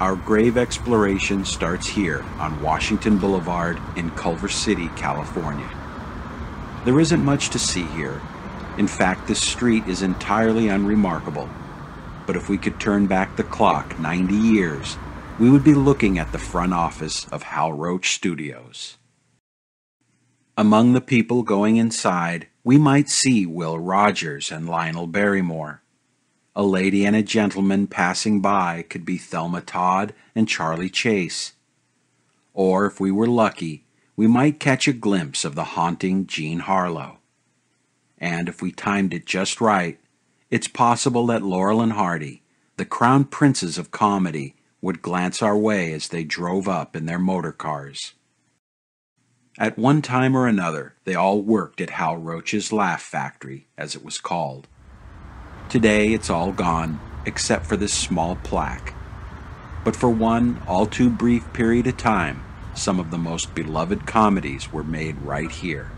Our grave exploration starts here on Washington Boulevard in Culver City, California. There isn't much to see here. In fact, this street is entirely unremarkable. But if we could turn back the clock 90 years, we would be looking at the front office of Hal Roach Studios. Among the people going inside, we might see Will Rogers and Lionel Barrymore. A lady and a gentleman passing by could be Thelma Todd and Charley Chase. Or, if we were lucky, we might catch a glimpse of the haunting Jean Harlow. And if we timed it just right, it's possible that Laurel and Hardy, the crown princes of comedy, would glance our way as they drove up in their motor cars. At one time or another, they all worked at Hal Roach's Laugh Factory, as it was called. Today, it's all gone, except for this small plaque. But for one all too brief period of time, some of the most beloved comedies were made right here.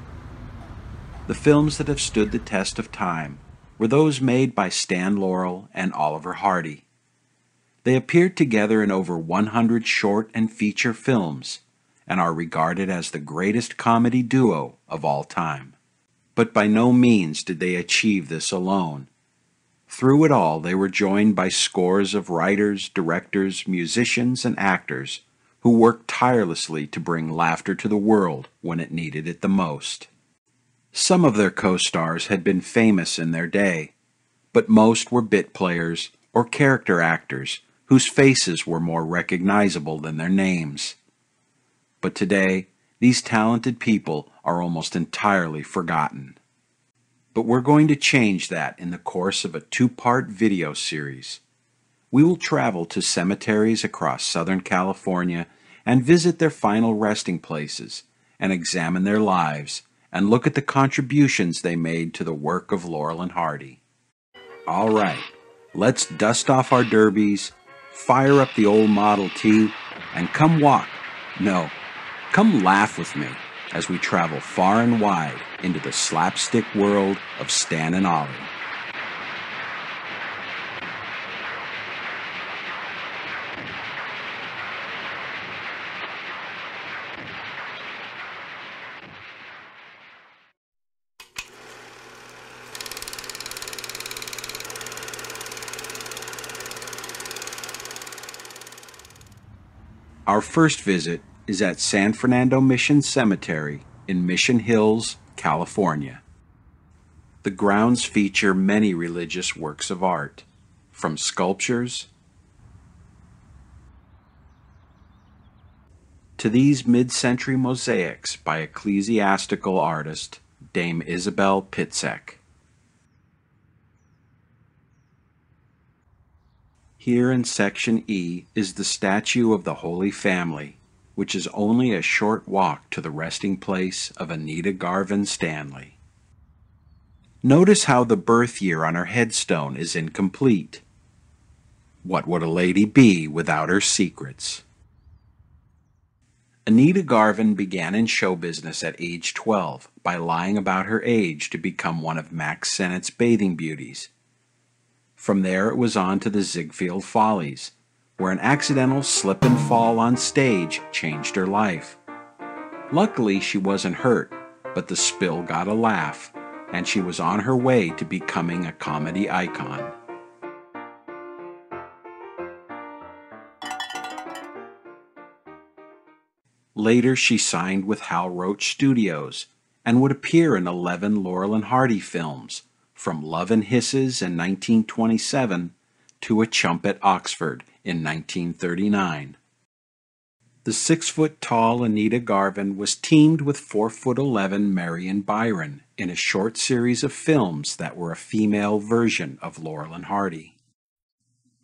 The films that have stood the test of time were those made by Stan Laurel and Oliver Hardy. They appeared together in over 100 short and feature films and are regarded as the greatest comedy duo of all time. But by no means did they achieve this alone. Through it all, they were joined by scores of writers, directors, musicians, and actors who worked tirelessly to bring laughter to the world when it needed it the most. Some of their co stars had been famous in their day, but most were bit players or character actors whose faces were more recognizable than their names. But today, these talented people are almost entirely forgotten. But we're going to change that in the course of a two part video series. We will travel to cemeteries across Southern California and visit their final resting places and examine their lives and look at the contributions they made to the work of Laurel and Hardy. All right, let's dust off our derbies, fire up the old Model T, and come walk. No, Come laugh with me as we travel far and wide into the slapstick world of Stan and Ollie. Our first visit is at San Fernando Mission Cemetery in Mission Hills, California. The grounds feature many religious works of art, from sculptures to these mid century mosaics by ecclesiastical artist Dame Isabel Piczek. Here in Section E is the statue of the Holy Family which is only a short walk to the resting place of Anita Garvin Stanley. Notice how the birth year on her headstone is incomplete. What would a lady be without her secrets? Anita Garvin began in show business at age 12 by lying about her age to become one of Mack Sennett's bathing beauties. From there it was on to the Ziegfeld Follies, where an accidental slip and fall on stage changed her life. Luckily, she wasn't hurt, but the spill got a laugh, and she was on her way to becoming a comedy icon. Later, she signed with Hal Roach Studios and would appear in 11 Laurel and Hardy films, from Love and Hisses in 1927 to A Chump at Oxford in 1939. The six foot tall Anita Garvin was teamed with four foot eleven Marion Byron in a short series of films that were a female version of Laurel and Hardy.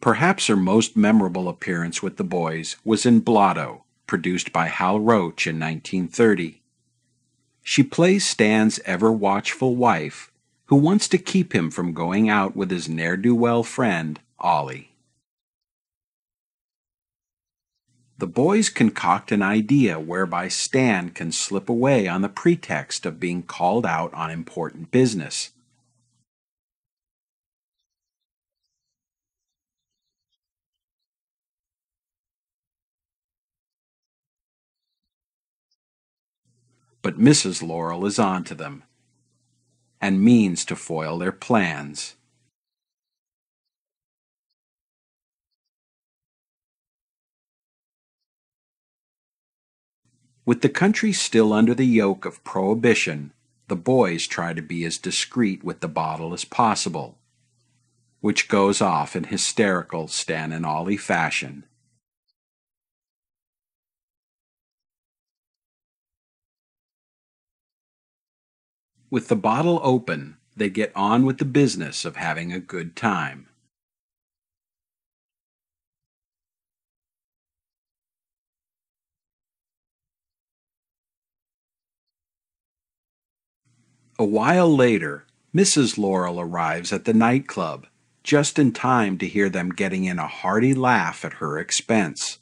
Perhaps her most memorable appearance with the boys was in Blotto, produced by Hal Roach in 1930. She plays Stan's ever watchful wife, who wants to keep him from going out with his ne'er do well friend, Ollie. The boys concoct an idea whereby Stan can slip away on the pretext of being called out on important business. But Mrs. Laurel is on to them and means to foil their plans. With the country still under the yoke of prohibition, the boys try to be as discreet with the bottle as possible, which goes off in hysterical Stan and Ollie fashion. With the bottle open, they get on with the business of having a good time. A while later, Mrs. Laurel arrives at the nightclub, just in time to hear them getting in a hearty laugh at her expense.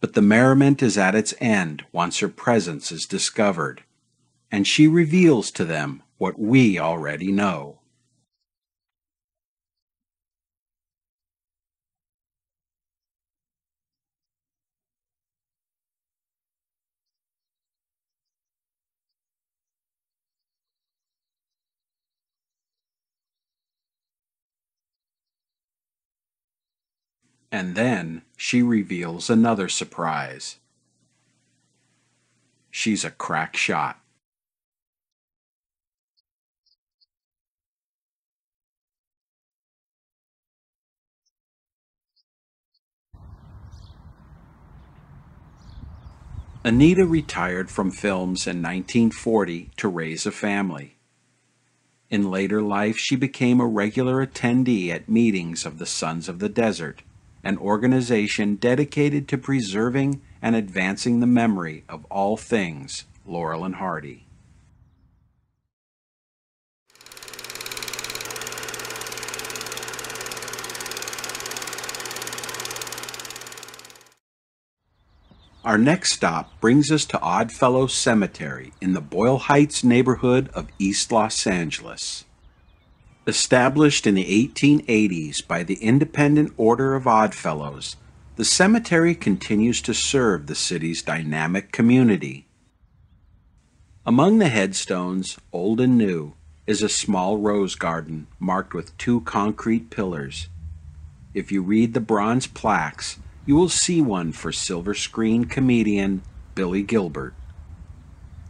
But the merriment is at its end once her presence is discovered, and she reveals to them what we already know. And then she reveals another surprise. She's a crack shot. Anita retired from films in 1940 to raise a family. In later life, she became a regular attendee at meetings of the Sons of the Desert an organization dedicated to preserving and advancing the memory of all things Laurel and Hardy. Our next stop brings us to Oddfellow Cemetery in the Boyle Heights neighborhood of East Los Angeles. Established in the 1880s by the Independent Order of Oddfellows, the cemetery continues to serve the city's dynamic community. Among the headstones, old and new, is a small rose garden marked with two concrete pillars. If you read the bronze plaques, you will see one for silver screen comedian Billy Gilbert.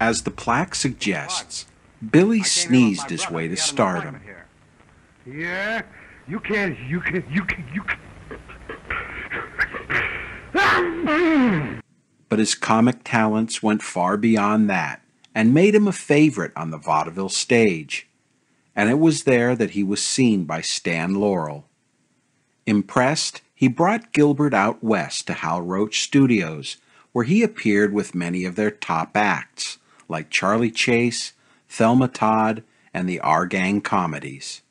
As the plaque suggests, Billy sneezed his way to stardom. Yeah, you can, you can, you can, you can. but his comic talents went far beyond that and made him a favorite on the vaudeville stage. And it was there that he was seen by Stan Laurel. Impressed, he brought Gilbert out west to Hal Roach Studios, where he appeared with many of their top acts, like Charley Chase, Thelma Todd, and the Our Gang comedies.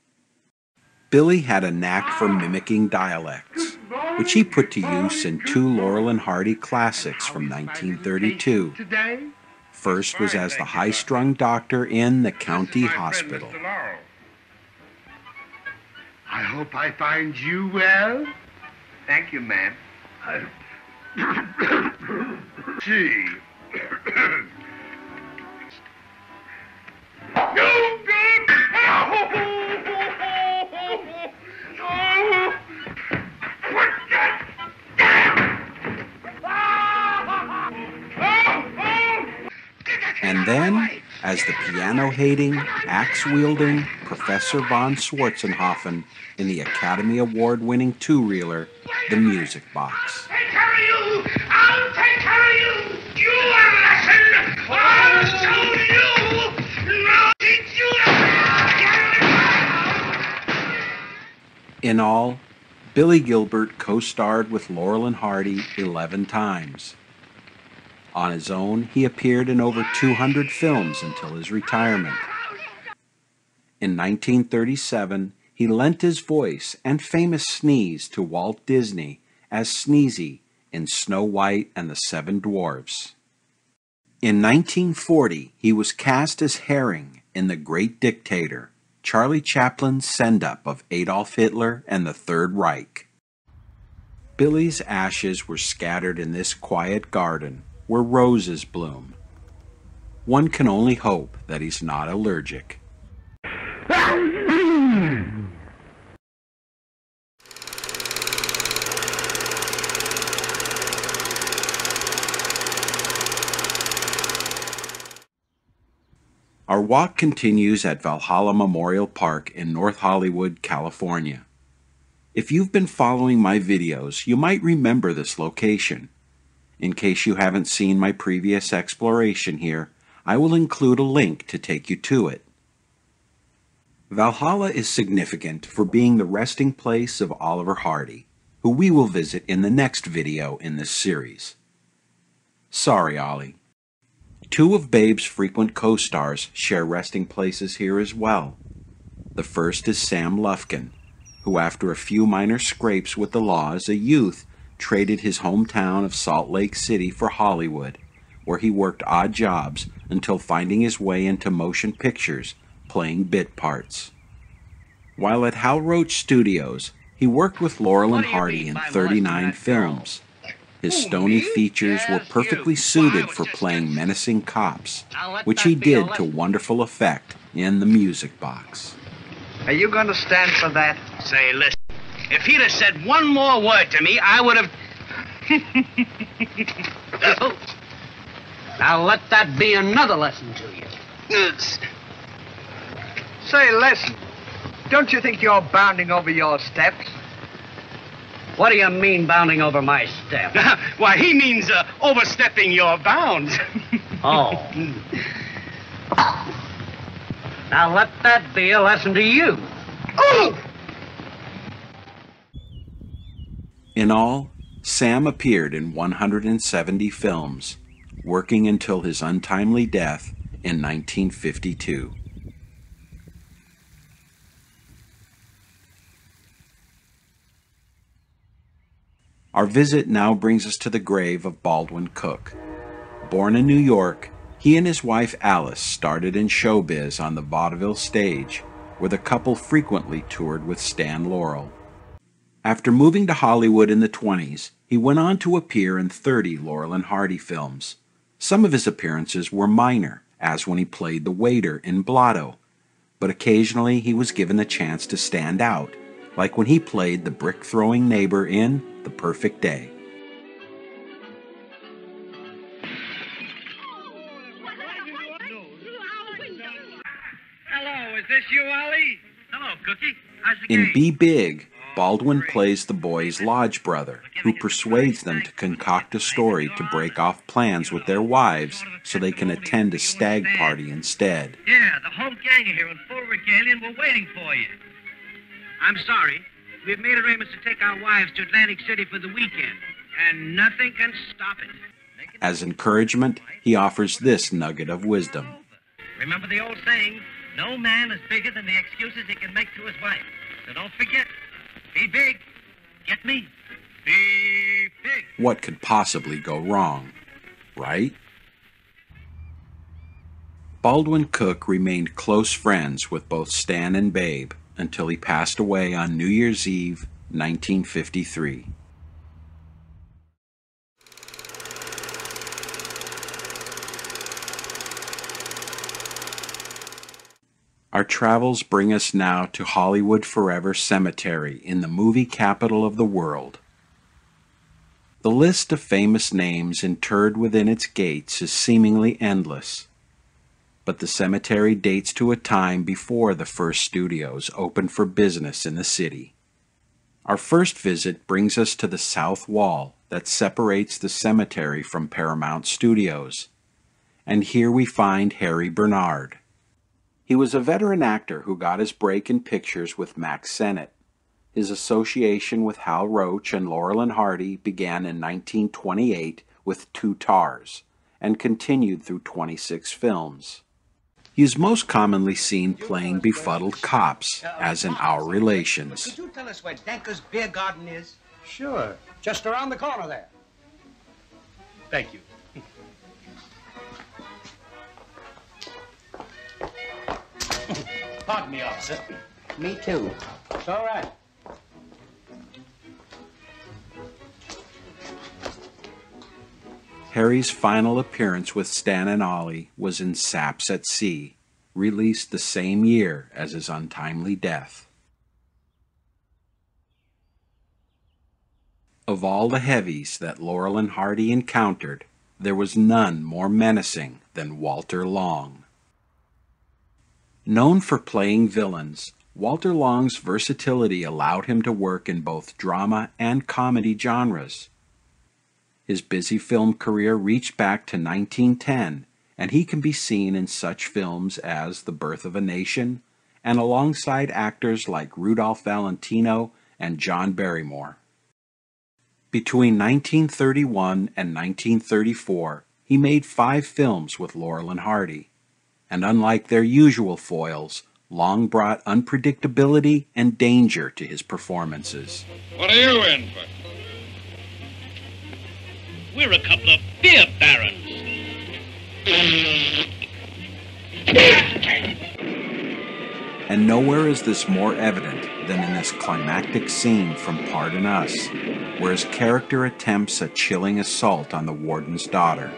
Billy had a knack for mimicking dialects, which he put to use in two Laurel and Hardy classics from 1932. First was as the high strung doctor in the county hospital. I hope I find you well. Thank you, ma'am. Gee. And then, as the piano hating, axe wielding Professor von Schwarzenhoffen in the Academy Award winning two reeler, The Music Box. Take care of you! I'll take care of you! You a lesson! In all, Billy Gilbert co starred with Laurel and Hardy 11 times. On his own, he appeared in over 200 films until his retirement. In 1937, he lent his voice and famous sneeze to Walt Disney as Sneezy in Snow White and the Seven Dwarfs. In 1940, he was cast as Herring in The Great Dictator, Charlie Chaplin's send up of Adolf Hitler and the Third Reich. Billy's ashes were scattered in this quiet garden where roses bloom. One can only hope that he's not allergic. Our walk continues at Valhalla Memorial Park in North Hollywood, California. If you've been following my videos, you might remember this location. In case you haven't seen my previous exploration here, I will include a link to take you to it. Valhalla is significant for being the resting place of Oliver Hardy, who we will visit in the next video in this series. Sorry, Ollie. Two of Babe's frequent co-stars share resting places here as well. The first is Sam Lufkin, who after a few minor scrapes with the law as a youth traded his hometown of Salt Lake City for Hollywood, where he worked odd jobs until finding his way into motion pictures, playing bit parts. While at Hal Roach Studios, he worked with Laurel and Hardy in 39 films. His stony features were perfectly suited for playing menacing cops, which he did to wonderful effect in The Music Box. Are you going to stand for that? Say, listen. If he'd have said one more word to me, I would have. now let that be another lesson to you. Say, listen. Don't you think you're bounding over your steps? What do you mean bounding over my step? Why, he means uh, overstepping your bounds. oh. now let that be a lesson to you. In all, Sam appeared in 170 films, working until his untimely death in 1952. Our visit now brings us to the grave of Baldwin Cooke. Born in New York, he and his wife Alice started in showbiz on the vaudeville stage, where the couple frequently toured with Stan Laurel. After moving to Hollywood in the 20s, he went on to appear in 30 Laurel and Hardy films. Some of his appearances were minor, as when he played the waiter in Blotto, but occasionally he was given the chance to stand out, like when he played the brick throwing neighbor in The Perfect Day. Hello, is this you, Ollie? Hello, Cookie. In? Be Big, Baldwin plays the boys' lodge brother, who persuades them to concoct a story to break off plans with their wives so they can attend a stag party instead. Yeah, the whole gang are here in full regalia and we're waiting for you. I'm sorry. We've made arrangements to take our wives to Atlantic City for the weekend, and nothing can stop it. As encouragement, he offers this nugget of wisdom. Remember the old saying, no man is bigger than the excuses he can make to his wife. So don't forget, be big. Get me? Be big. What could possibly go wrong? Right? Baldwin Cooke remained close friends with both Stan and Babe until he passed away on New Year's Eve, 1953. Our travels bring us now to Hollywood Forever Cemetery in the movie capital of the world. The list of famous names interred within its gates is seemingly endless, but the cemetery dates to a time before the first studios opened for business in the city. Our first visit brings us to the south wall that separates the cemetery from Paramount Studios, and here we find Harry Bernard. He was a veteran actor who got his break in pictures with Mack Sennett. His association with Hal Roach and Laurel and Hardy began in 1928 with Two Tars and continued through 26 films. He is most commonly seen playing befuddled cops, as in Our Relations. Could you tell us where Danker's Beer Garden is? Sure. Just around the corner there. Thank you. Pardon me, officer. Me too. It's all right. Harry's final appearance with Stan and Ollie was in Saps at Sea, released the same year as his untimely death. Of all the heavies that Laurel and Hardy encountered, there was none more menacing than Walter Long. Known for playing villains, Walter Long's versatility allowed him to work in both drama and comedy genres. His busy film career reached back to 1910, and he can be seen in such films as The Birth of a Nation and alongside actors like Rudolph Valentino and John Barrymore. Between 1931 and 1934, he made five films with Laurel and Hardy, and unlike their usual foils, Long brought unpredictability and danger to his performances. What are you in for? We're a couple of beer barons. And nowhere is this more evident than in this climactic scene from Pardon Us, where his character attempts a chilling assault on the warden's daughter.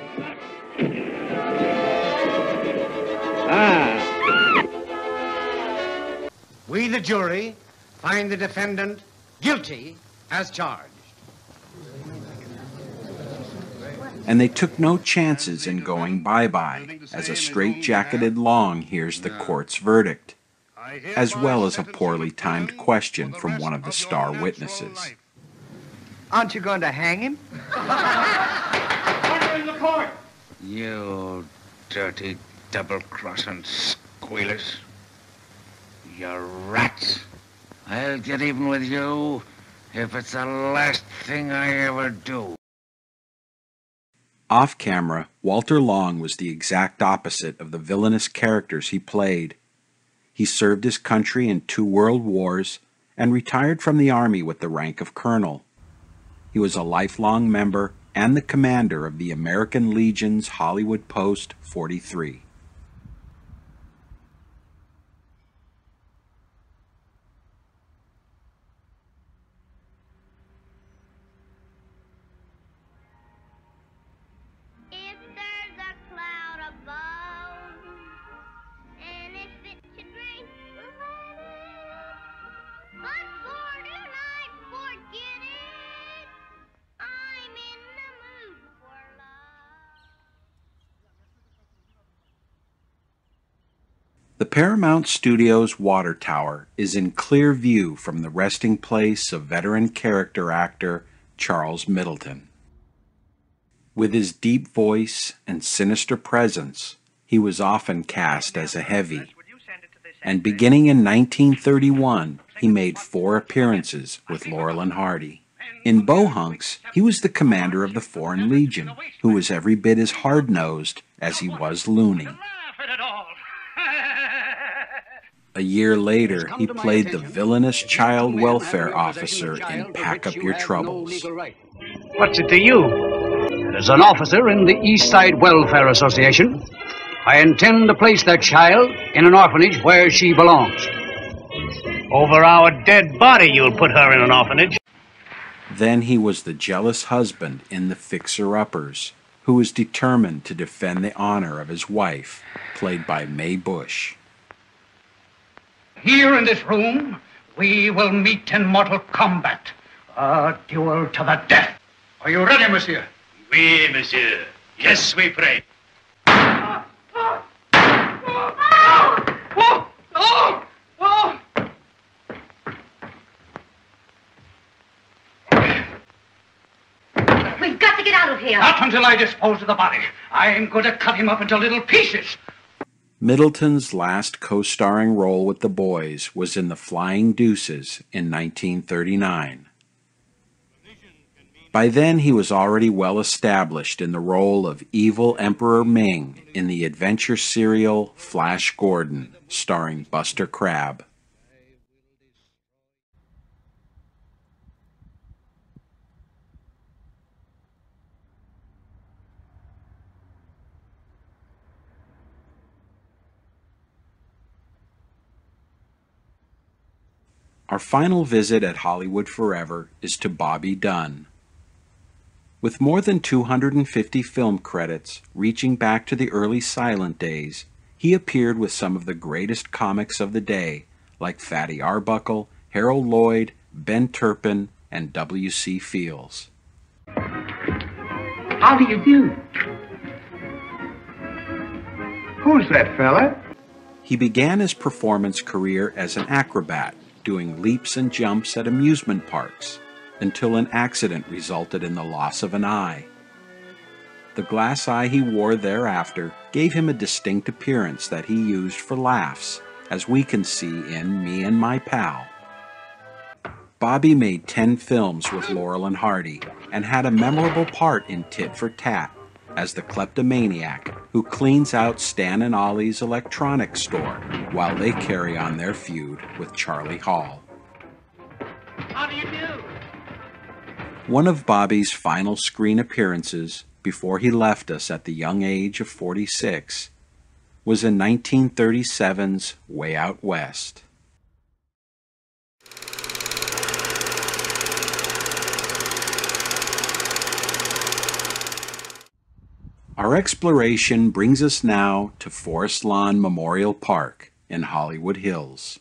Ah. We, the jury, find the defendant guilty as charged. And they took no chances in going bye bye as a straight-jacketed Long hears the court's verdict, as well as a poorly timed question from one of the star witnesses. Aren't you going to hang him? Order in the court. You dirty double-crossing squealers. You rats. I'll get even with you if it's the last thing I ever do. Off camera, Walter Long was the exact opposite of the villainous characters he played. He served his country in two world wars and retired from the Army with the rank of colonel. He was a lifelong member and the commander of the American Legion's Hollywood Post 43. The Paramount Studios water tower is in clear view from the resting place of veteran character actor Charles Middleton. With his deep voice and sinister presence, he was often cast as a heavy. And beginning in 1931, he made four appearances with Laurel and Hardy. In Beau Hunks, he was the commander of the Foreign Legion, who was every bit as hard-nosed as he was loony. Laugh at it all. A year later, he played the villainous child welfare officer in Pack Up Your Troubles. What's it to you? As an officer in the East Side Welfare Association, I intend to place that child in an orphanage where she belongs. Over our dead body, you'll put her in an orphanage. Then he was the jealous husband in The Fixer Uppers, who was determined to defend the honor of his wife, played by Mae Busch. Here in this room, we will meet in mortal combat. A duel to the death. Are you ready, monsieur? Oui, monsieur. Yes, we pray. We've got to get out of here. Not until I dispose of the body. I'm going to cut him up into little pieces. Middleton's last co starring role with the boys was in The Flying Deuces in 1939. By then, he was already well established in the role of evil Emperor Ming in the adventure serial Flash Gordon, starring Buster Crabbe. Our final visit at Hollywood Forever is to Bobby Dunn. With more than 250 film credits reaching back to the early silent days, he appeared with some of the greatest comics of the day, like Fatty Arbuckle, Harold Lloyd, Ben Turpin, and W.C. Fields. How do you do? Who's that fella? He began his performance career as an acrobat, doing leaps and jumps at amusement parks, until an accident resulted in the loss of an eye. The glass eye he wore thereafter gave him a distinct appearance that he used for laughs, as we can see in Me and My Pal. Bobby made 10 films with Laurel and Hardy and had a memorable part in Tit for Tat as the kleptomaniac who cleans out Stan and Ollie's electronics store while they carry on their feud with Charlie Hall. How do you do? One of Bobby's final screen appearances before he left us at the young age of 46 was in 1937's Way Out West. Our exploration brings us now to Forest Lawn Memorial Park in Hollywood Hills.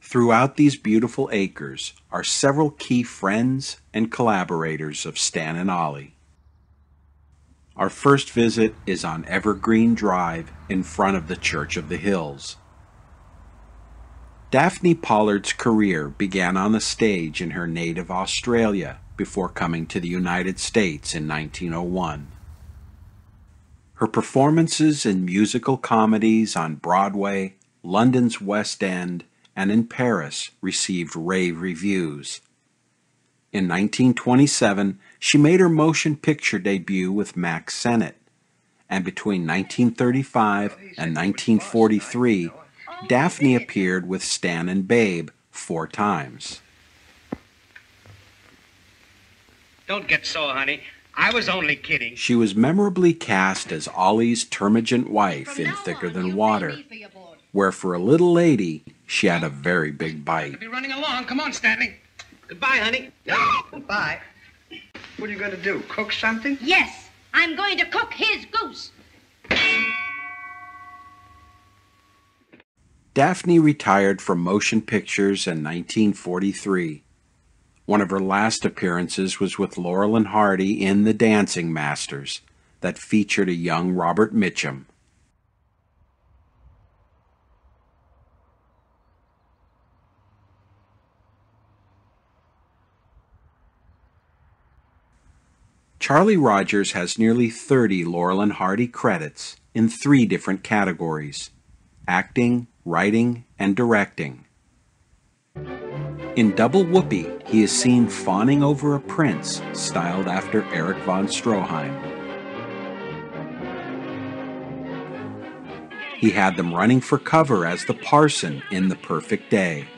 Throughout these beautiful acres are several key friends and collaborators of Stan and Ollie. Our first visit is on Evergreen Drive in front of the Church of the Hills. Daphne Pollard's career began on the stage in her native Australia before coming to the United States in 1901. Her performances in musical comedies on Broadway, London's West End, and in Paris received rave reviews. In 1927, she made her motion picture debut with Mack Sennett, and between 1935 and 1943, Daphne appeared with Stan and Babe four times. Don't get sore, honey. I was only kidding. She was memorably cast as Ollie's termagant wife in Thicker Than Water, where for a little lady, she had a very big bite. Be running along. Come on, Stanley. Goodbye, honey. Goodbye. What are you going to do? Cook something? Yes, I'm going to cook his goose. Daphne retired from motion pictures in 1943. One of her last appearances was with Laurel and Hardy in The Dancing Masters, that featured a young Robert Mitchum. Charley Rogers has nearly 30 Laurel and Hardy credits in three different categories acting, writing, and directing. In Double Whoopee, he is seen fawning over a prince styled after Erich von Stroheim. He had them running for cover as the parson in The Perfect Day.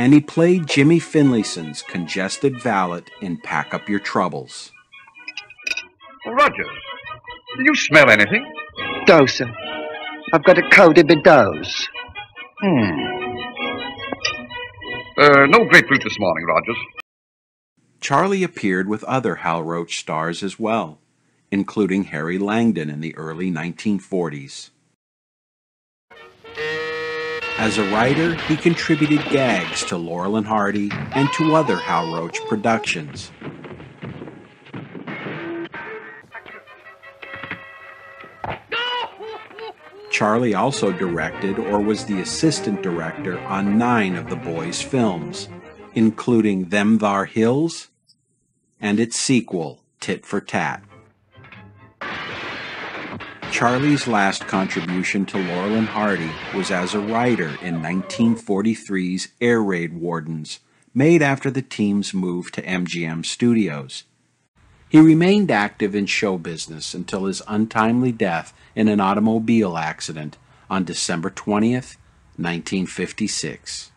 And he played Jimmy Finlayson's congested valet in Pack Up Your Troubles. Rogers, do you smell anything? Dose. I've got a cold in my dose. Hmm. Uh, no grapefruit this morning, Rogers. Charley appeared with other Hal Roach stars as well, including Harry Langdon in the early 1940s. As a writer, he contributed gags to Laurel and Hardy and to other Hal Roach productions. Charley also directed or was the assistant director on nine of the boys' films, including Them Thar Hills and its sequel, Tit for Tat. Charley's last contribution to Laurel and Hardy was as a writer in 1943's Air Raid Wardens, made after the team's move to MGM Studios. He remained active in show business until his untimely death in an automobile accident on December 20th, 1956.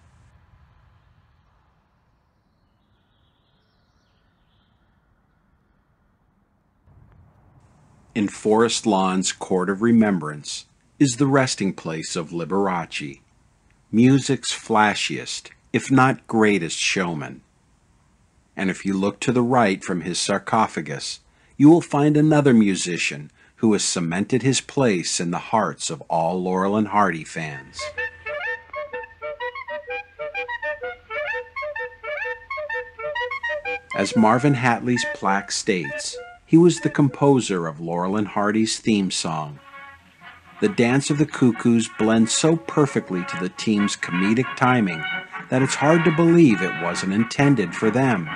In Forest Lawn's Court of Remembrance is the resting place of Liberace, music's flashiest, if not greatest showman. And if you look to the right from his sarcophagus, you will find another musician who has cemented his place in the hearts of all Laurel and Hardy fans. As Marvin Hatley's plaque states, he was the composer of Laurel and Hardy's theme song. The Dance of the Cuckoos blends so perfectly to the team's comedic timing that it's hard to believe it wasn't intended for them.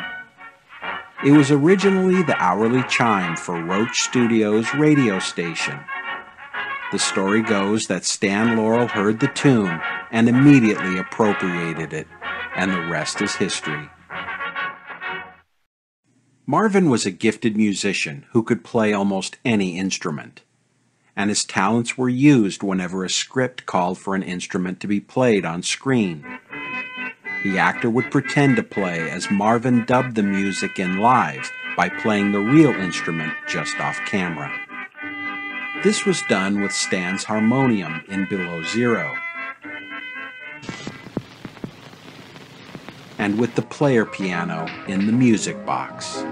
It was originally the hourly chime for Roach Studios' radio station. The story goes that Stan Laurel heard the tune and immediately appropriated it, and the rest is history. Marvin was a gifted musician who could play almost any instrument, and his talents were used whenever a script called for an instrument to be played on screen. The actor would pretend to play as Marvin dubbed the music in live by playing the real instrument just off camera. This was done with Stan's harmonium in Below Zero. And with the player piano in the music box.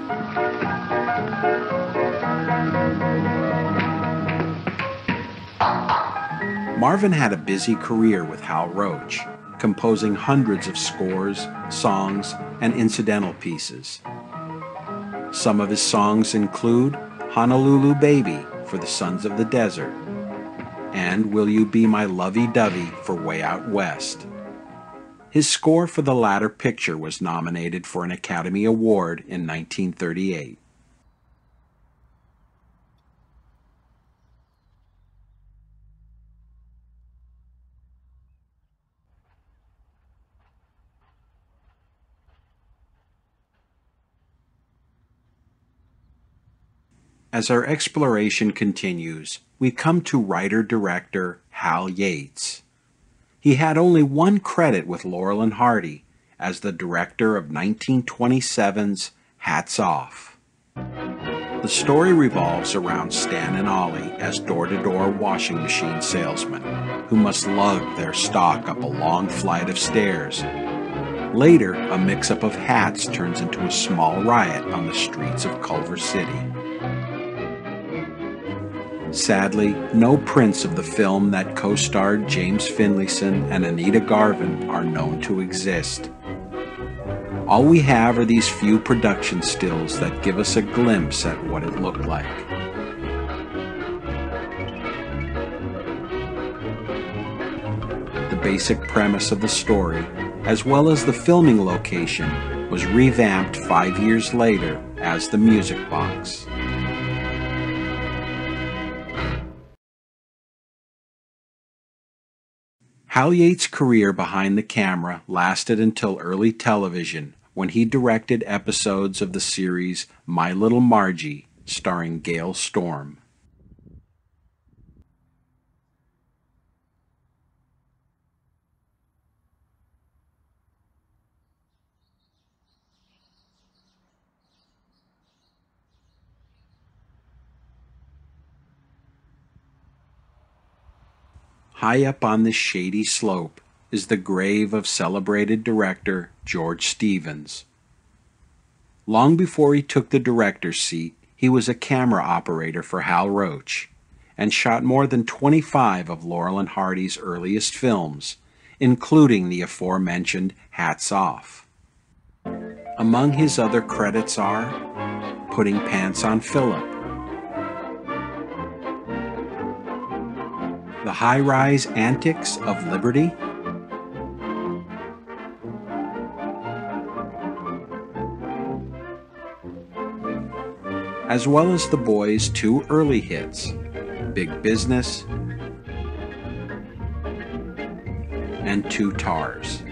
Marvin had a busy career with Hal Roach, composing hundreds of scores, songs, and incidental pieces. Some of his songs include Honolulu Baby for the Sons of the Desert and Will You Be My Lovey Dovey for Way Out West. His score for the latter picture was nominated for an Academy Award in 1938. As our exploration continues, we come to writer-director Hal Yates. He had only one credit with Laurel and Hardy as the director of 1927's Hats Off. The story revolves around Stan and Ollie as door-to-door washing machine salesmen who must lug their stock up a long flight of stairs. Later, a mix-up of hats turns into a small riot on the streets of Culver City. Sadly, no prints of the film that co-starred James Finlayson and Anita Garvin are known to exist. All we have are these few production stills that give us a glimpse at what it looked like. The basic premise of the story, as well as the filming location, was revamped five years later as the Music Box. Hal Yates' career behind the camera lasted until early television when he directed episodes of the series My Little Margie, starring Gale Storm. High up on this shady slope is the grave of celebrated director George Stevens. Long before he took the director's seat, he was a camera operator for Hal Roach and shot more than 25 of Laurel and Hardy's earliest films, including the aforementioned Hats Off. Among his other credits are Putting Pants on Philip, The High Rise Antics of Liberty, as well as the boys' two early hits, Big Business and Two Tars.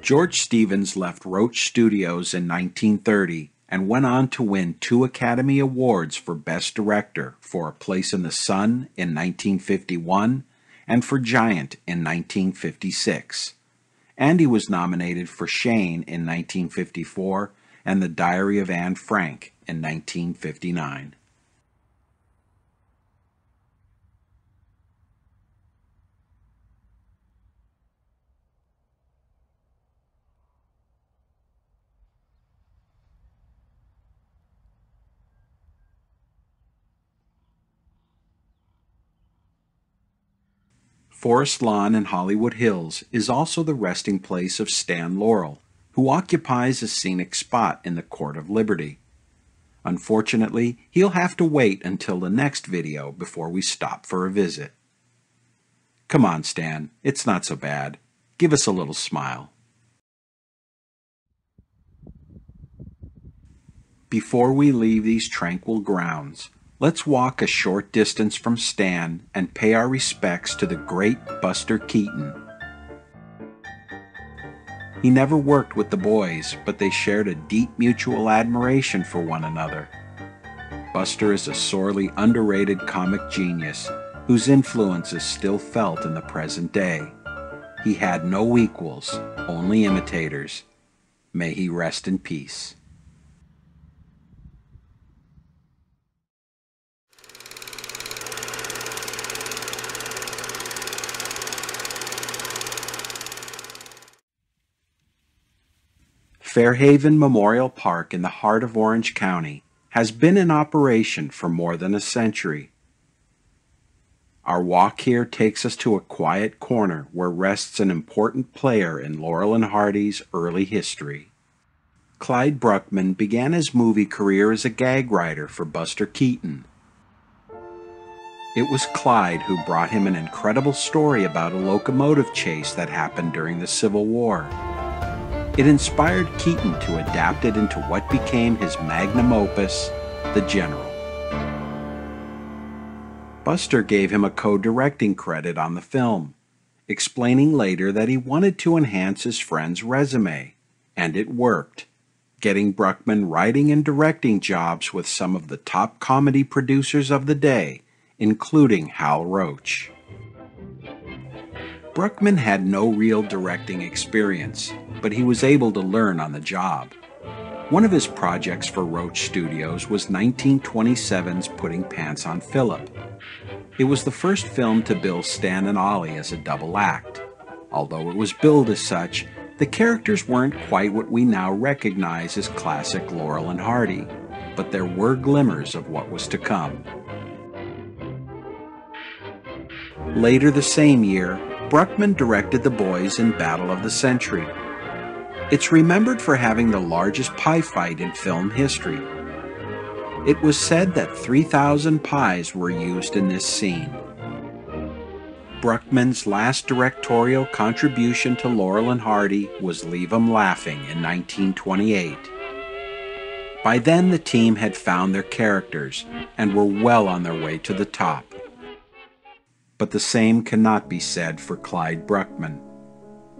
George Stevens left Roach Studios in 1930 and went on to win two Academy Awards for Best Director for A Place in the Sun in 1951 and for Giant in 1956. And he was nominated for Shane in 1954 and The Diary of Anne Frank in 1959. Forest Lawn in Hollywood Hills is also the resting place of Stan Laurel, who occupies a scenic spot in the Court of Liberty. Unfortunately, he'll have to wait until the next video before we stop for a visit. Come on, Stan, it's not so bad. Give us a little smile. Before we leave these tranquil grounds, let's walk a short distance from Stan and pay our respects to the great Buster Keaton. He never worked with the boys, but they shared a deep mutual admiration for one another. Buster is a sorely underrated comic genius whose influence is still felt in the present day. He had no equals, only imitators. May he rest in peace. Fairhaven Memorial Park in the heart of Orange County has been in operation for more than a century. Our walk here takes us to a quiet corner where rests an important player in Laurel and Hardy's early history. Clyde Bruckman began his movie career as a gag writer for Buster Keaton. It was Clyde who brought him an incredible story about a locomotive chase that happened during the Civil War. It inspired Keaton to adapt it into what became his magnum opus, The General. Buster gave him a co-directing credit on the film, explaining later that he wanted to enhance his friend's resume, and it worked, getting Bruckman writing and directing jobs with some of the top comedy producers of the day, including Hal Roach. Bruckman had no real directing experience, but he was able to learn on the job. One of his projects for Roach Studios was 1927's Putting Pants on Philip. It was the first film to bill Stan and Ollie as a double act. Although it was billed as such, the characters weren't quite what we now recognize as classic Laurel and Hardy, but there were glimmers of what was to come. Later the same year, Bruckman directed the boys in Battle of the Century. It's remembered for having the largest pie fight in film history. It was said that 3,000 pies were used in this scene. Bruckman's last directorial contribution to Laurel and Hardy was Leave 'em Laughing in 1928. By then, the team had found their characters and were well on their way to the top but the same cannot be said for Clyde Bruckman.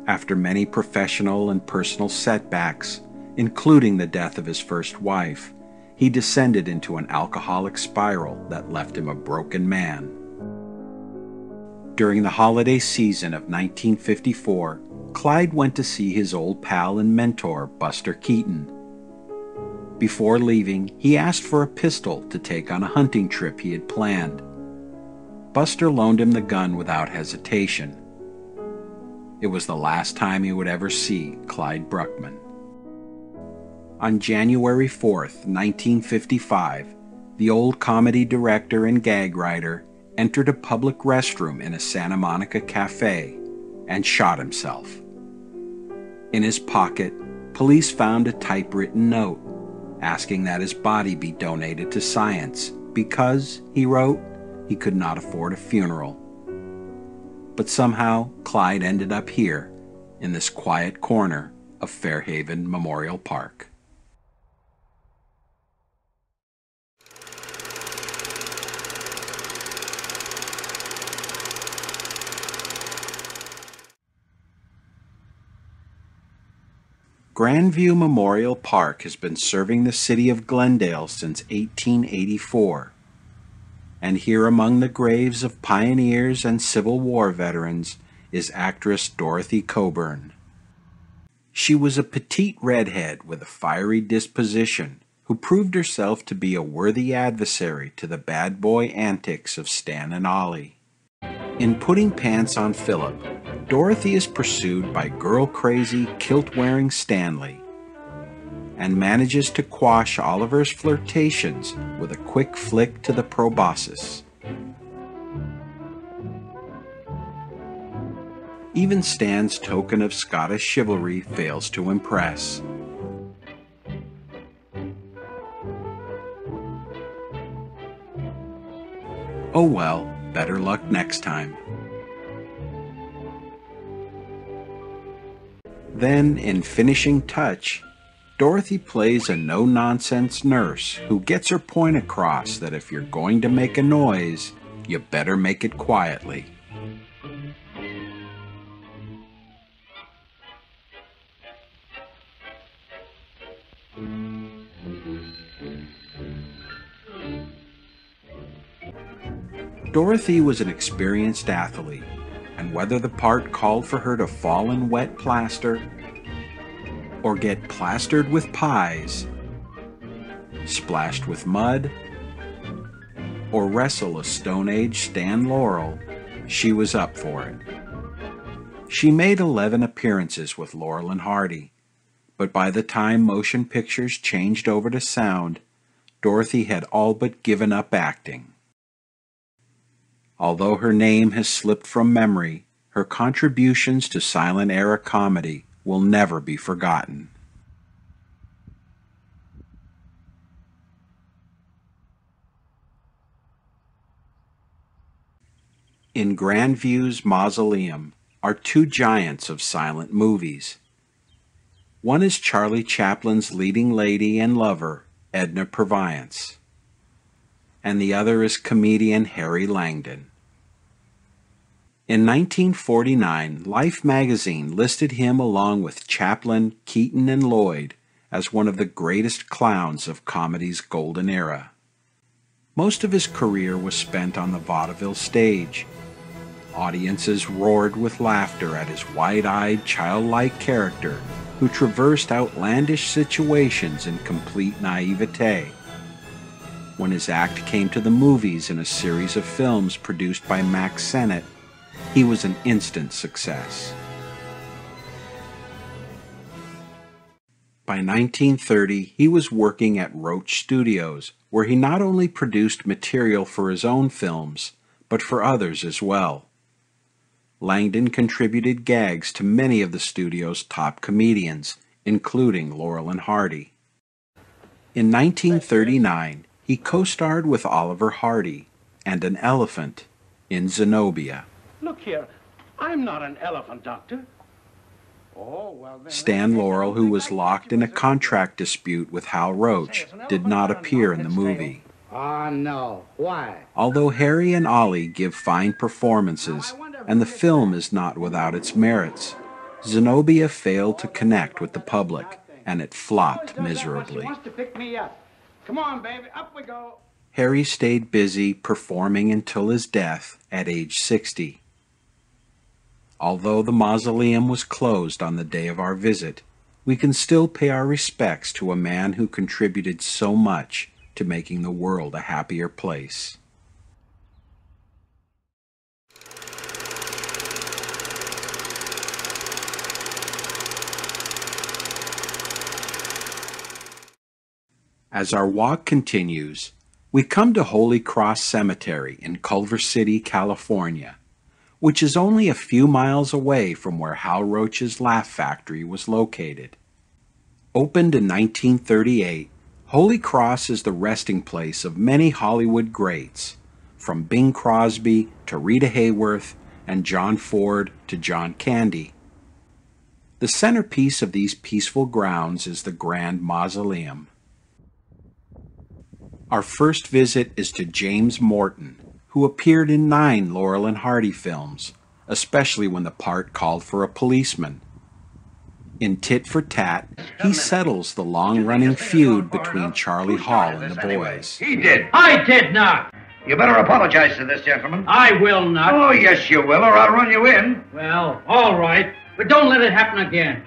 After many professional and personal setbacks, including the death of his first wife, he descended into an alcoholic spiral that left him a broken man. During the holiday season of 1954, Clyde went to see his old pal and mentor, Buster Keaton. Before leaving, he asked for a pistol to take on a hunting trip he had planned. Buster loaned him the gun without hesitation. It was the last time he would ever see Clyde Bruckman. On January 4th, 1955, the old comedy director and gag writer entered a public restroom in a Santa Monica cafe and shot himself. In his pocket, police found a typewritten note asking that his body be donated to science because, he wrote, he could not afford a funeral. But somehow, Clyde ended up here, in this quiet corner of Fairhaven Memorial Park. Grandview Memorial Park has been serving the city of Glendale since 1884. And here among the graves of pioneers and Civil War veterans is actress Dorothy Coburn. She was a petite redhead with a fiery disposition who proved herself to be a worthy adversary to the bad boy antics of Stan and Ollie. In Putting Pants on Philip, Dorothy is pursued by girl crazy, kilt wearing Stanley and manages to quash Oliver's flirtations with a quick flick to the proboscis. Even Stan's token of Scottish chivalry fails to impress. Oh well, better luck next time. Then, in finishing touch, Dorothy plays a no nonsense nurse who gets her point across that if you're going to make a noise, you better make it quietly. Dorothy was an experienced athlete, and whether the part called for her to fall in wet plaster or get plastered with pies, splashed with mud, or wrestle a Stone Age Stan Laurel, she was up for it. She made 11 appearances with Laurel and Hardy, but by the time motion pictures changed over to sound, Dorothy had all but given up acting. Although her name has slipped from memory, her contributions to silent era comedy will never be forgotten. In Grandview's mausoleum are two giants of silent movies. One is Charlie Chaplin's leading lady and lover, Edna Purviance, and the other is comedian Harry Langdon. In 1949, Life magazine listed him along with Chaplin, Keaton, and Lloyd as one of the greatest clowns of comedy's golden era. Most of his career was spent on the vaudeville stage. Audiences roared with laughter at his wide-eyed, childlike character who traversed outlandish situations in complete naivete. When his act came to the movies in a series of films produced by Mack Sennett, he was an instant success. By 1930, he was working at Roach Studios, where he not only produced material for his own films, but for others as well. Langdon contributed gags to many of the studio's top comedians, including Laurel and Hardy. In 1939, he co-starred with Oliver Hardy and an elephant in Zenobia. Look here, I'm not an elephant doctor. Oh, well then. Stan Laurel, who was locked in a contract dispute with Hal Roach, did not appear in the movie. Oh, no. Why? Although Harry and Ollie give fine performances, and the film is not without its merits, Zenobia failed to connect with the public, and it flopped miserably. wants to pick me up. Come on, baby, up we go. Harry stayed busy performing until his death at age 60. Although the mausoleum was closed on the day of our visit, we can still pay our respects to a man who contributed so much to making the world a happier place. As our walk continues, we come to Holy Cross Cemetery in Culver City, California, which is only a few miles away from where Hal Roach's Laugh Factory was located. Opened in 1938, Holy Cross is the resting place of many Hollywood greats, from Bing Crosby to Rita Hayworth and John Ford to John Candy. The centerpiece of these peaceful grounds is the Grand Mausoleum. Our first visit is to James Morton, who appeared in nine Laurel and Hardy films, especially when the part called for a policeman. In Tit for Tat, he settles the long running feud between Charlie Hall and the boys. He did. I did not. You better apologize to this gentleman. I will not. Oh, yes, you will, or I'll run you in. Well, all right. But don't let it happen again.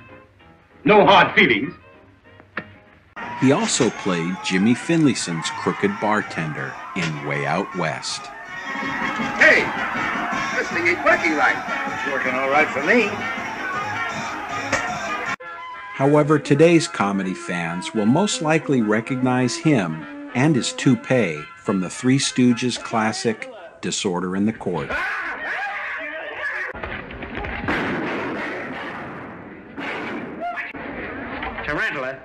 No hard feelings. He also played Jimmy Finlayson's crooked bartender in Way Out West. Hey, this thing ain't working right. It's working all right for me. However, today's comedy fans will most likely recognize him and his toupee from the Three Stooges classic Disorder in the Court. Tarantula uh,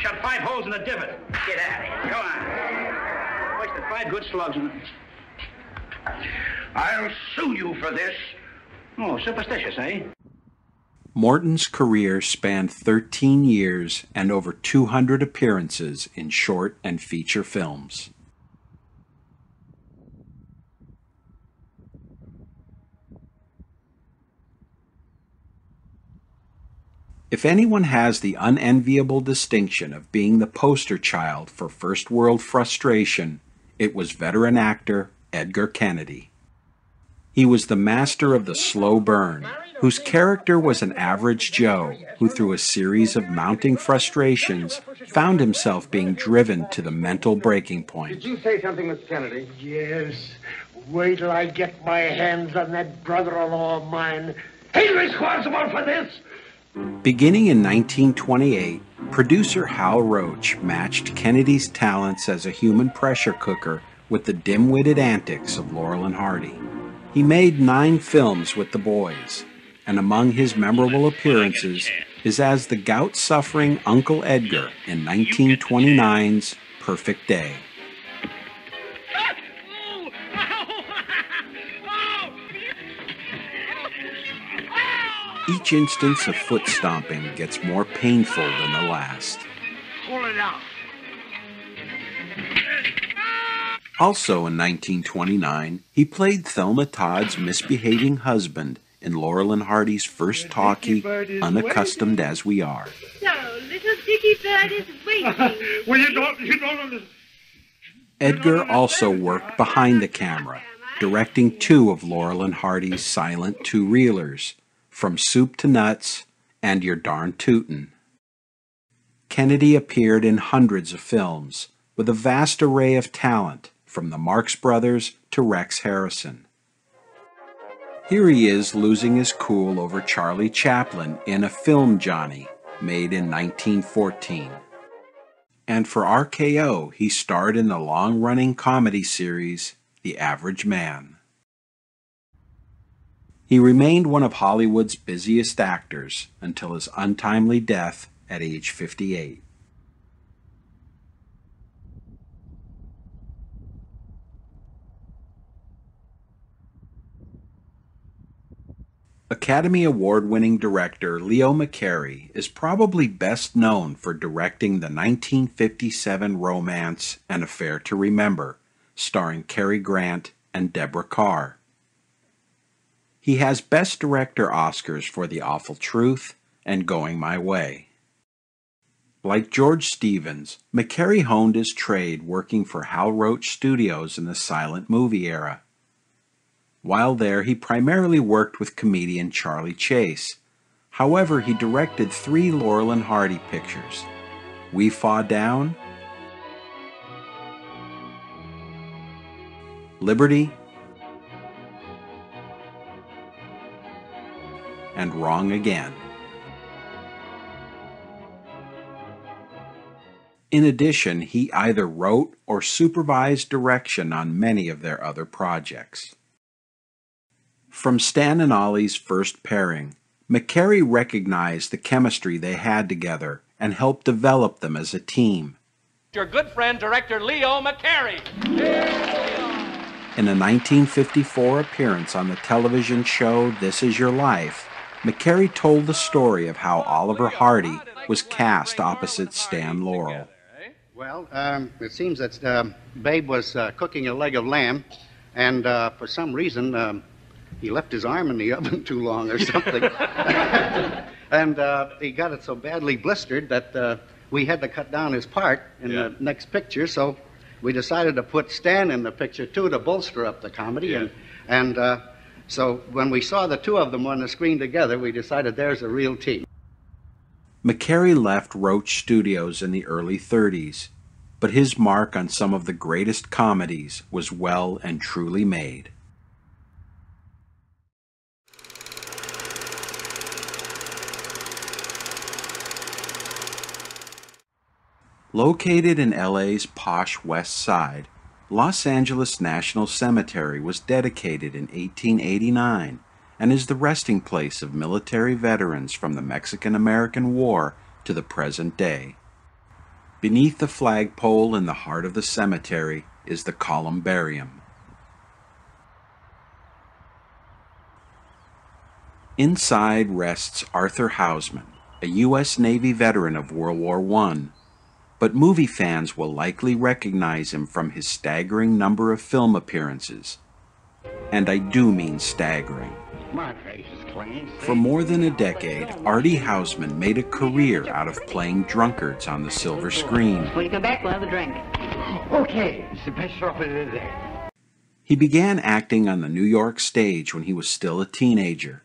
shot five holes in the divot. Get out of here. Go on. Wasted five good slugs in it. I'll sue you for this. Oh, superstitious, eh? Morton's career spanned 13 years and over 200 appearances in short and feature films. If anyone has the unenviable distinction of being the poster child for first world frustration, it was veteran actor Edgar Kennedy. He was the master of the slow burn, whose character was an average Joe who, through a series of mounting frustrations, found himself being driven to the mental breaking point. Did you say something, Mr. Kennedy? Yes. Wait till I get my hands on that brother-in-law of mine. He's responsible for this. Beginning in 1928, producer Hal Roach matched Kennedy's talents as a human pressure cooker with the dim-witted antics of Laurel and Hardy. He made nine films with the boys, and among his memorable appearances is as the gout-suffering Uncle Edgar in 1929's Perfect Day. Each instance of foot stomping gets more painful than the last. Pull it out. Also in 1929, he played Thelma Todd's misbehaving husband in Laurel and Hardy's first talkie, Unaccustomed as We Are. So, little Dicky Bird is waiting. well, you don't, you don't understand. Edgar also worked behind the camera, directing two of Laurel and Hardy's silent two-reelers, From Soup to Nuts and Your Darn Tootin'. Kennedy appeared in hundreds of films, with a vast array of talent, from the Marx Brothers to Rex Harrison. Here he is losing his cool over Charlie Chaplin in A Film Johnny, made in 1914. And for RKO, he starred in the long-running comedy series The Average Man. He remained one of Hollywood's busiest actors until his untimely death at age 58. Academy Award winning director Leo McCarey is probably best known for directing the 1957 romance An Affair to Remember, starring Cary Grant and Deborah Kerr. He has Best Director Oscars for The Awful Truth and Going My Way. Like George Stevens, McCarey honed his trade working for Hal Roach Studios in the silent movie era. While there, he primarily worked with comedian Charley Chase. However, he directed three Laurel and Hardy pictures We Faw Down, Liberty, and Wrong Again. In addition, he either wrote or supervised direction on many of their other projects. From Stan and Ollie's first pairing, McCarey recognized the chemistry they had together and helped develop them as a team. Your good friend, director Leo McCarey. In a 1954 appearance on the television show This Is Your Life, McCarey told the story of how Oliver Hardy was cast opposite Stan Laurel. Well, um, it seems that um, Babe was uh, cooking a leg of lamb, and uh, for some reason, um, he left his arm in the oven too long or something. And uh, he got it so badly blistered that uh, we had to cut down his part in Yeah. the next picture. So we decided to put Stan in the picture too to bolster up the comedy. Yeah. And, and uh, so when we saw the two of them on the screen together, we decided there's a real team. McCarey left Roach Studios in the early 30s, but his mark on some of the greatest comedies was well and truly made. Located in LA's posh west side, Los Angeles National Cemetery was dedicated in 1889 and is the resting place of military veterans from the Mexican American War to the present day. Beneath the flagpole in the heart of the cemetery is the columbarium. Inside rests Arthur Housman, a U.S. Navy veteran of World War I, but movie fans will likely recognize him from his staggering number of film appearances. And I do mean staggering. My face is clean. For more than a decade, Artie Housman made a career out of playing drunkards on the silver screen. When you come back, we'll have a drink. Okay, it's the best offer there. He began acting on the New York stage when he was still a teenager.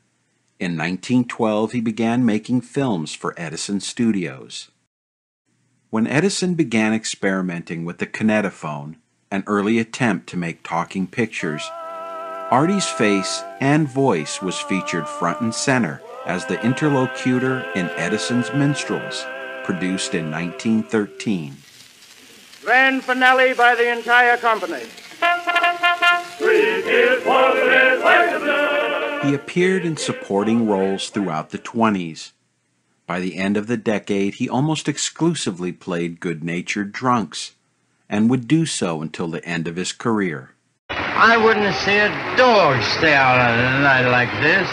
In 1912, he began making films for Edison Studios. When Edison began experimenting with the kinetophone, an early attempt to make talking pictures, Artie's face and voice was featured front and center as the interlocutor in Edison's Minstrels, produced in 1913. Grand finale by the entire company. He appeared in supporting roles throughout the 20s. By the end of the decade, he almost exclusively played good natured drunks, and would do so until the end of his career. I wouldn't see a dog stay out on a night like this.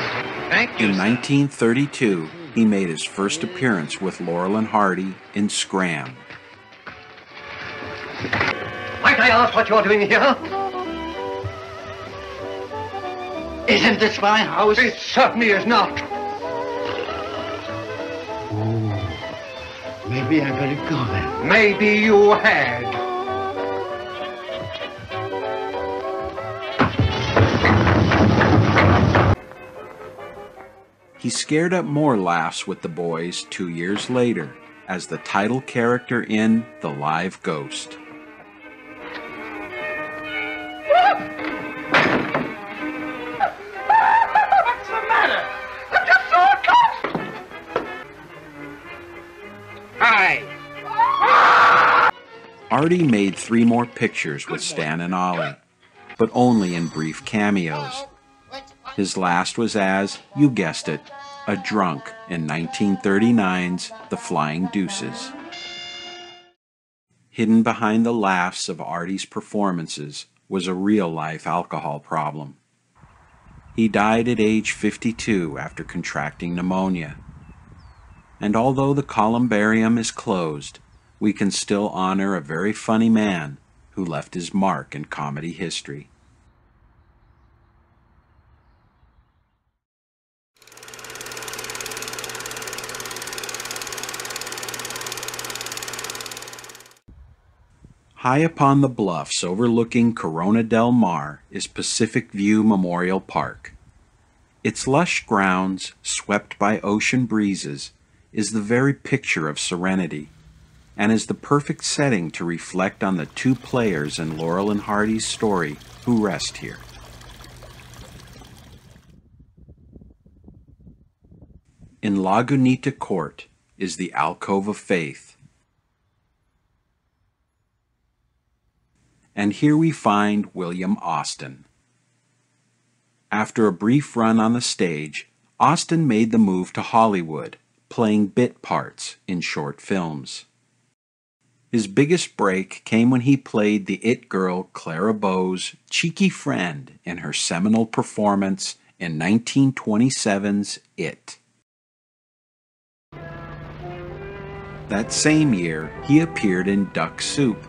Thank you. In 1932, he made his first appearance with Laurel and Hardy in Scram. Might I ask what you're doing here? Isn't this my house? It certainly is not. Maybe I better go then. Maybe you had. He scared up more laughs with the boys two years later as the title character in The Live Ghost. Artie made three more pictures with Stan and Ollie, but only in brief cameos. His last was as, you guessed it, a drunk in 1939's The Flying Deuces. Hidden behind the laughs of Artie's performances was a real life alcohol problem. He died at age 52 after contracting pneumonia. And although the columbarium is closed, we can still honor a very funny man who left his mark in comedy history. High upon the bluffs overlooking Corona del Mar is Pacific View Memorial Park. Its lush grounds, swept by ocean breezes, is the very picture of serenity and is the perfect setting to reflect on the two players in Laurel and Hardy's story who rest here. In Lagunita Court is the Alcove of Faith. And here we find William Austin. After a brief run on the stage, Austin made the move to Hollywood, playing bit parts in short films. His biggest break came when he played the it girl Clara Bow's cheeky friend in her seminal performance in 1927's It. That same year, he appeared in Duck Soup,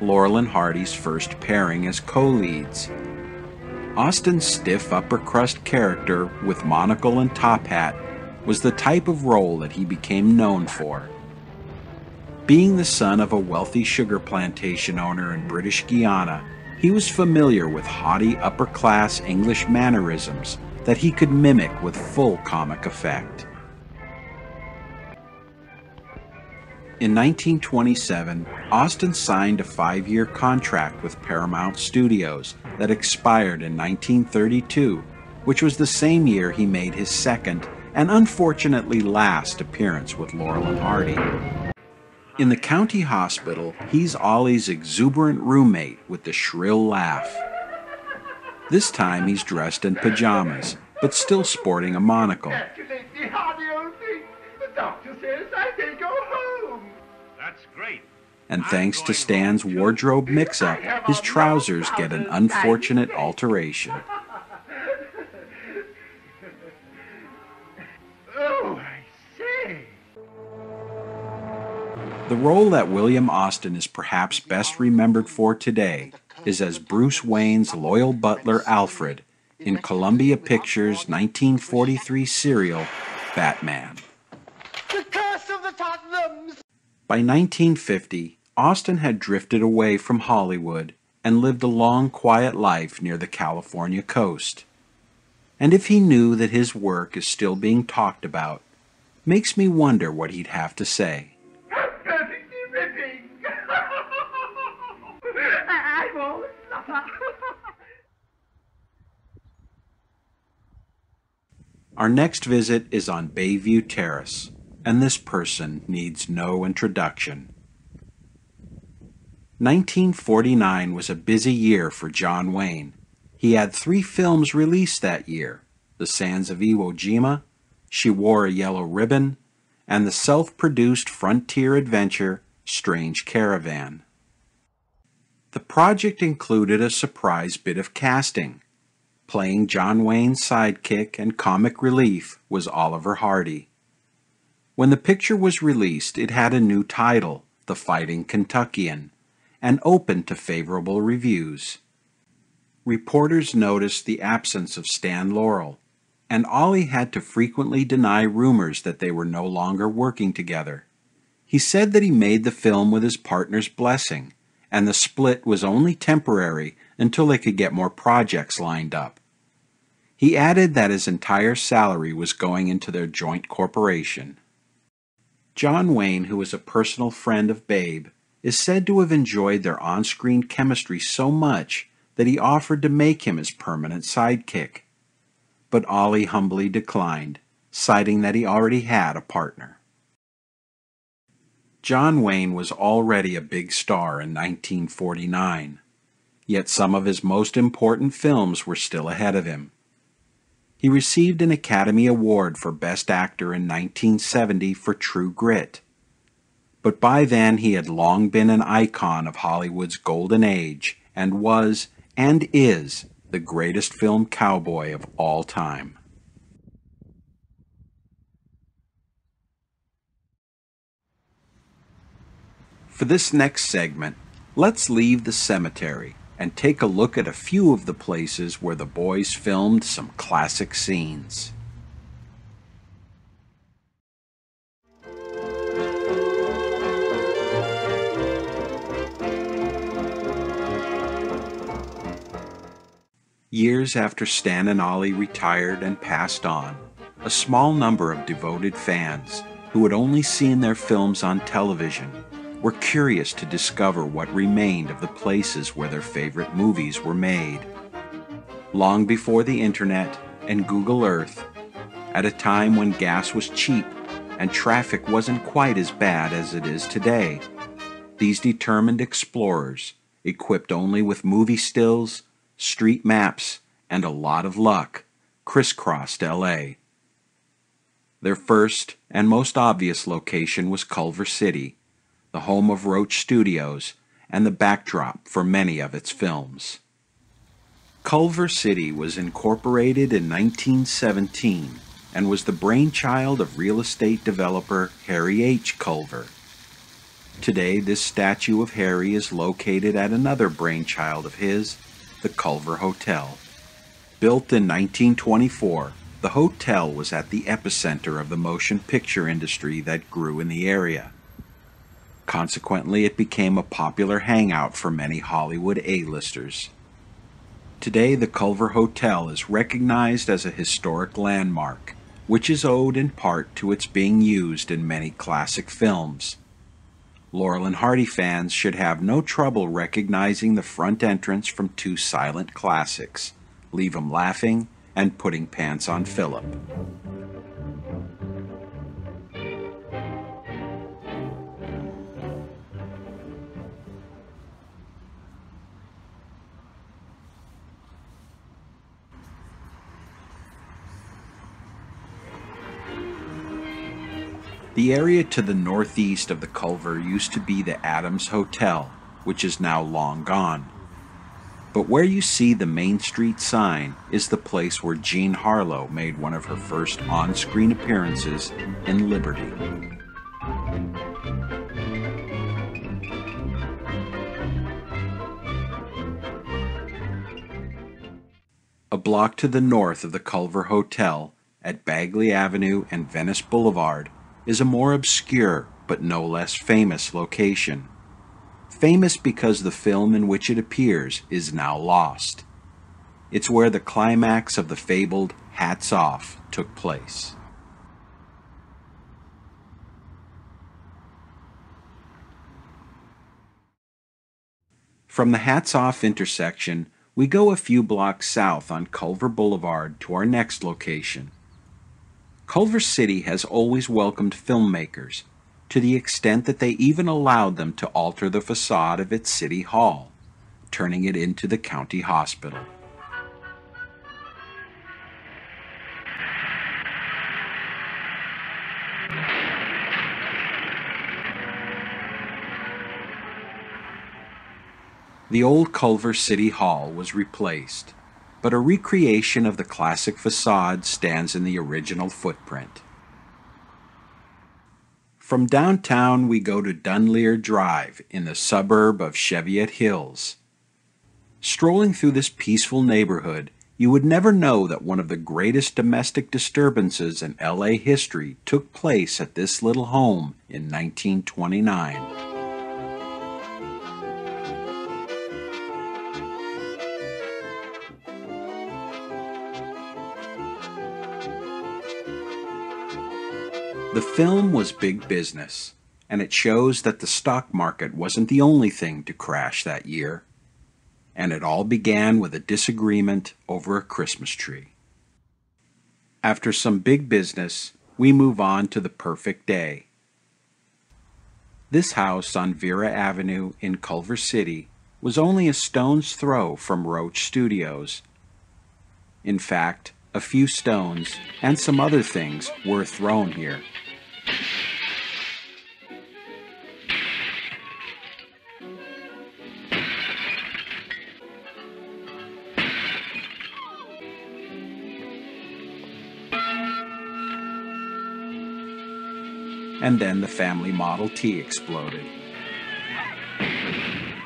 Laurel and Hardy's first pairing as co-leads. Austin's stiff upper crust character with monocle and top hat was the type of role that he became known for. Being the son of a wealthy sugar plantation owner in British Guiana, he was familiar with haughty upper class English mannerisms that he could mimic with full comic effect. In 1927, Austin signed a five year contract with Paramount Studios that expired in 1932, which was the same year he made his second and unfortunately last appearance with Laurel and Hardy. In the county hospital, he's Ollie's exuberant roommate with the shrill laugh. This time he's dressed in pajamas, but still sporting a monocle. The doctor says I can go home. That's great. And thanks to Stan's wardrobe mix up, his trousers get an unfortunate alteration. The role that William Austin is perhaps best remembered for today is as Bruce Wayne's loyal butler Alfred in Columbia Pictures' 1943 serial Batman. The curse of the Tottenhams. By 1950, Austin had drifted away from Hollywood and lived a long, quiet life near the California coast. And if he knew that his work is still being talked about, makes me wonder what he'd have to say. Perfectly ripping. I'm all supper. Our next visit is on Bayview Terrace, and this person needs no introduction. 1949 was a busy year for John Wayne. He had three films released that year The Sands of Iwo Jima, She Wore a Yellow Ribbon, and the self produced frontier adventure Strange Caravan. The project included a surprise bit of casting. Playing John Wayne's sidekick and comic relief was Oliver Hardy. When the picture was released, it had a new title, The Fighting Kentuckian, and opened to favorable reviews. Reporters noticed the absence of Stan Laurel, and Ollie had to frequently deny rumors that they were no longer working together. He said that he made the film with his partner's blessing, and the split was only temporary until they could get more projects lined up. He added that his entire salary was going into their joint corporation. John Wayne, who was a personal friend of Babe, is said to have enjoyed their on screen chemistry so much that he offered to make him his permanent sidekick. But Ollie humbly declined, citing that he already had a partner. John Wayne was already a big star in 1949, yet some of his most important films were still ahead of him. He received an Academy Award for Best Actor in 1970 for True Grit. But by then he had long been an icon of Hollywood's golden age and was, and is, the greatest film cowboy of all time. For this next segment, let's leave the cemetery and take a look at a few of the places where the boys filmed some classic scenes. Years after Stan and Ollie retired and passed on, a small number of devoted fans who had only seen their films on television were curious to discover what remained of the places where their favorite movies were made. Long before the internet and Google Earth, at a time when gas was cheap and traffic wasn't quite as bad as it is today, these determined explorers, equipped only with movie stills, street maps, and a lot of luck, crisscrossed LA. Their first and most obvious location was Culver City, the home of Roach Studios and the backdrop for many of its films. Culver City was incorporated in 1917 and was the brainchild of real estate developer Harry H. Culver. Today, this statue of Harry is located at another brainchild of his, the Culver Hotel. Built in 1924, the hotel was at the epicenter of the motion picture industry that grew in the area. Consequently, it became a popular hangout for many Hollywood A-listers. Today, the Culver Hotel is recognized as a historic landmark, which is owed in part to its being used in many classic films. Laurel and Hardy fans should have no trouble recognizing the front entrance from two silent classics, Leave 'em Laughing and Putting Pants on Philip. The area to the northeast of the Culver used to be the Adams Hotel, which is now long gone. But where you see the Main Street sign is the place where Jean Harlow made one of her first on screen appearances in Liberty. A block to the north of the Culver Hotel, at Bagley Avenue and Venice Boulevard, is a more obscure but no less famous location. Famous because the film in which it appears is now lost. It's where the climax of the fabled Hats Off took place. From the Hats Off intersection, we go a few blocks south on Culver Boulevard to our next location. Culver City has always welcomed filmmakers, to the extent that they even allowed them to alter the facade of its city hall, turning it into the county hospital. The old Culver City Hall was replaced, but a recreation of the classic facade stands in the original footprint. From downtown, we go to Dunleer Drive in the suburb of Cheviot Hills. Strolling through this peaceful neighborhood, you would never know that one of the greatest domestic disturbances in LA history took place at this little home in 1929. The film was big business, and it shows that the stock market wasn't the only thing to crash that year. And it all began with a disagreement over a Christmas tree. After some big business, we move on to the perfect day. This house on Vera Avenue in Culver City was only a stone's throw from Roach Studios. In fact, a few stones and some other things were thrown here. And then the family Model T exploded.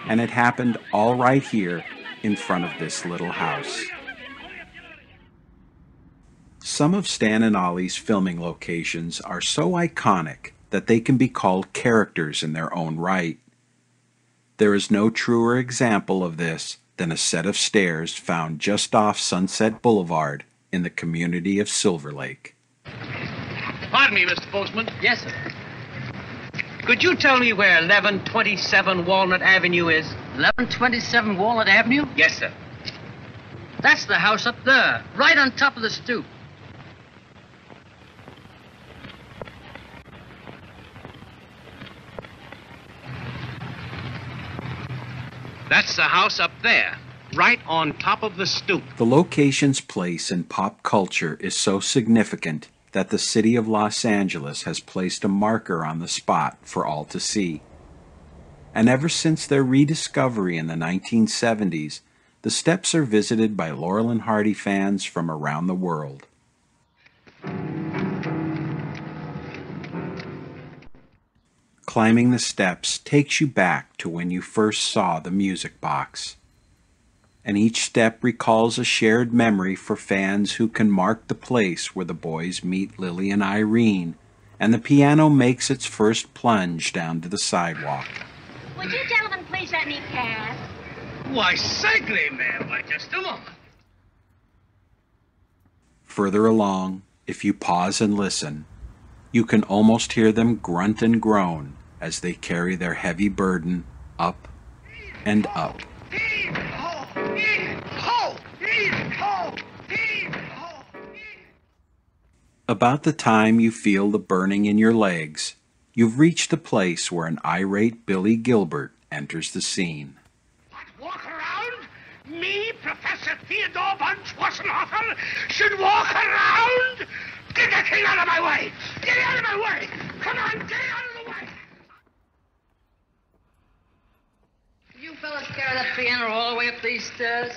And it happened all right here in front of this little house. Some of Stan and Ollie's filming locations are so iconic that they can be called characters in their own right. There is no truer example of this than a set of stairs found just off Sunset Boulevard in the community of Silver Lake. Pardon me, Mr. Postman. Yes, sir. Could you tell me where 1127 Walnut Avenue is? 1127 Walnut Avenue? Yes, sir. That's the house up there, right on top of the stoop. That's the house up there, right on top of the stoop. The location's place in pop culture is so significant that the city of Los Angeles has placed a marker on the spot for all to see. And ever since their rediscovery in the 1970s, the steps are visited by Laurel and Hardy fans from around the world. Climbing the steps takes you back to when you first saw the music box. And each step recalls a shared memory for fans who can mark the place where the boys meet Lilyan Irene, and the piano makes its first plunge down to the sidewalk. Would you gentlemen please let me pass? Why, certainly, ma'am. Why, just a moment. Further along, if you pause and listen, you can almost hear them grunt and groan as they carry their heavy burden up and up. About the time you feel the burning in your legs, you've reached the place where an irate Billy Gilbert enters the scene. Walk around? Me, Professor Theodore von Schwarzenhoffen, should walk around? Get that thing out of my way! Get out of my way! Come on, get out of the way! You fellas carry that piano all the way up these stairs?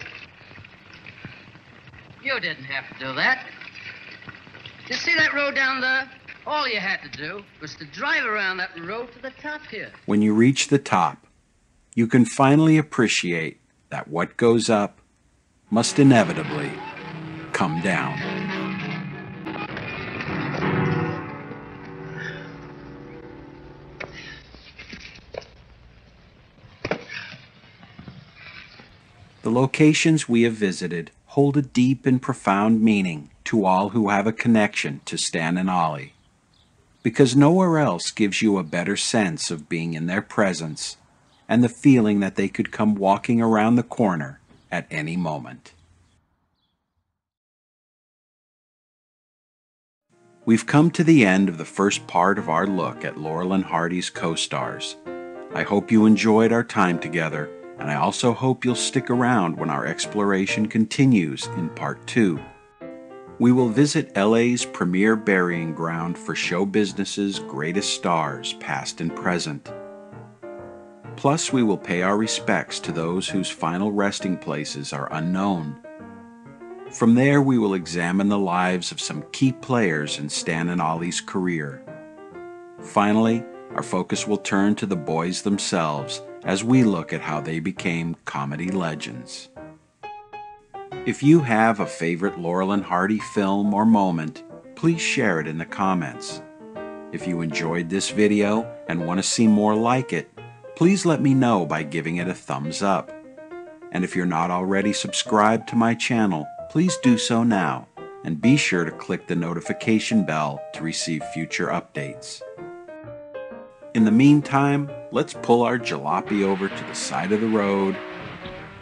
You didn't have to do that. You see that road down there? All you had to do was to drive around that road to the top here. When you reach the top, you can finally appreciate that what goes up must inevitably come down. The locations we have visited hold a deep and profound meaning to all who have a connection to Stan and Ollie, because nowhere else gives you a better sense of being in their presence and the feeling that they could come walking around the corner at any moment. We've come to the end of the first part of our look at Laurel and Hardy's co-stars. I hope you enjoyed our time together, and I also hope you'll stick around when our exploration continues in part 2. We will visit LA's premier burying ground for show business's greatest stars, past and present. Plus, we will pay our respects to those whose final resting places are unknown. From there, we will examine the lives of some key players in Stan and Ollie's career. Finally, our focus will turn to the boys themselves as we look at how they became comedy legends. If you have a favorite Laurel and Hardy film or moment, please share it in the comments. If you enjoyed this video and want to see more like it, please let me know by giving it a thumbs up. And if you're not already subscribed to my channel, please do so now, and be sure to click the notification bell to receive future updates. In the meantime, let's pull our jalopy over to the side of the road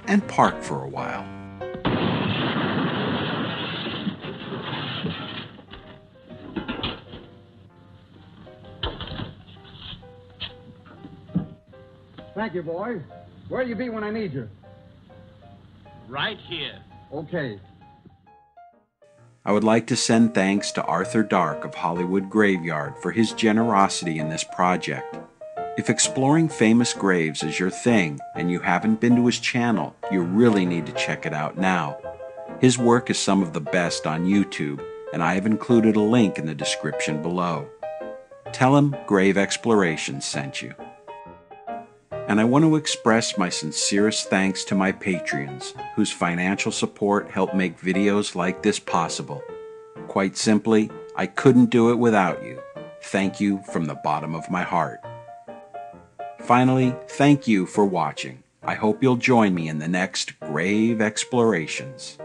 and park for a while. Thank you, boys. Where'll you be when I need you? Right here. Okay. I would like to send thanks to Arthur Dark of Hollywood Graveyard for his generosity in this project. If exploring famous graves is your thing and you haven't been to his channel, you really need to check it out now. His work is some of the best on YouTube, and I have included a link in the description below. Tell him Grave Exploration sent you. And I want to express my sincerest thanks to my Patreons, whose financial support helped make videos like this possible. Quite simply, I couldn't do it without you. Thank you from the bottom of my heart. Finally, thank you for watching. I hope you'll join me in the next Grave Explorations.